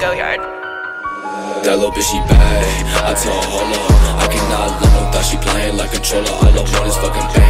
go yard. That little bitch, she bad. I told her, hold up. I cannot love her, thought she playing like a controller. All I want is fucking bad.